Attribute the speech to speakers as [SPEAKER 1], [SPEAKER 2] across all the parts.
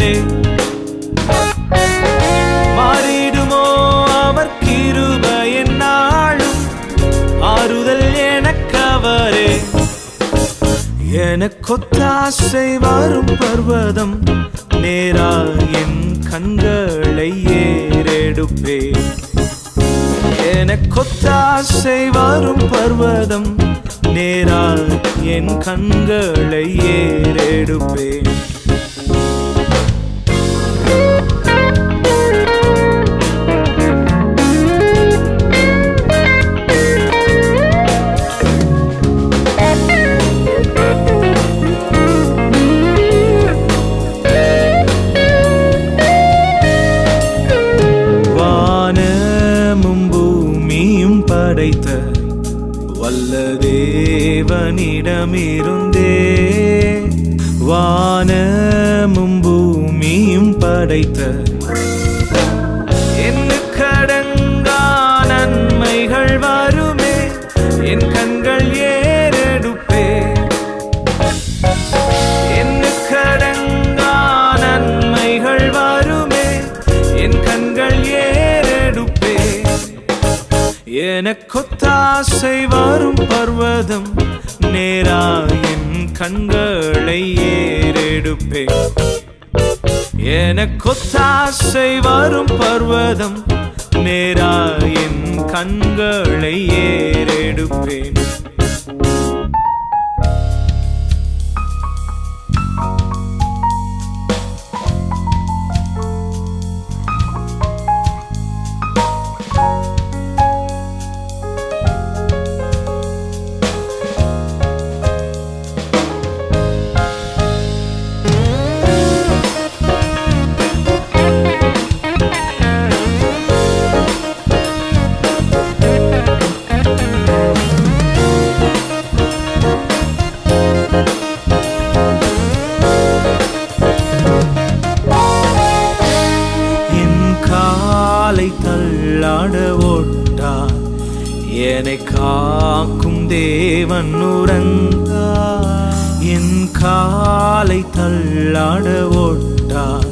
[SPEAKER 1] அவரே மாறிடுமோ அவர் கிருபையின் நாளும் ஆறுதல் எனக்கவரே எனக்கொத்தாசை வரும் பர்வதம். நேரா என் கண்களை ஏறெடுப்பே. எனக்கொத்தாசை வரும் பர்வதம். நேரா என் கண்களை ஏறெடுப்பேன் படைத்த வல்ல தேவனிடமிருந்தே வானமும் பூமியும் படைத்த எனக்கொத்தாசை வரும் பர்வதம் நேரா என் கண்களை ஏறெடுப்பேன். எனக்கொத்தாசை வரும் பர்வதம் நேரா என் கண்களை ஏறெடுப்பேன். என்னை காக்கும் தேவன் உறங்கா என் காலை தள்ளாட ஓட்டார்.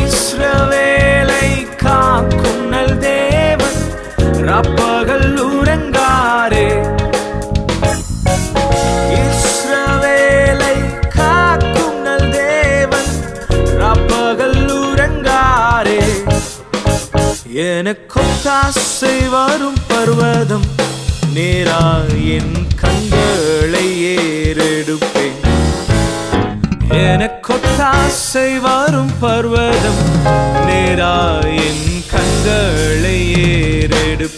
[SPEAKER 1] இஸ்ரவேலை காக்கும் நல் தேவன். ரப்பகல் எனக்கொத்தாசை வரும் பர்வதம். நேரா என் கண்களை ஏறெடுப்பேன். எனக்கொத்தாசை வரும் பர்வதம். நேரா என் கண்களை ஏறெடுப்பேன்.